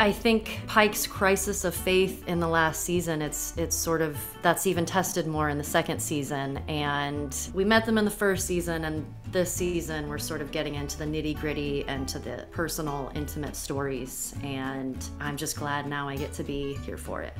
I think Pike's crisis of faith in the last season, it's it's sort of that's even tested more in the second season. And we met them in the first season and this season we're sort of getting into the nitty-gritty and to the personal, intimate stories. And I'm just glad now I get to be here for it.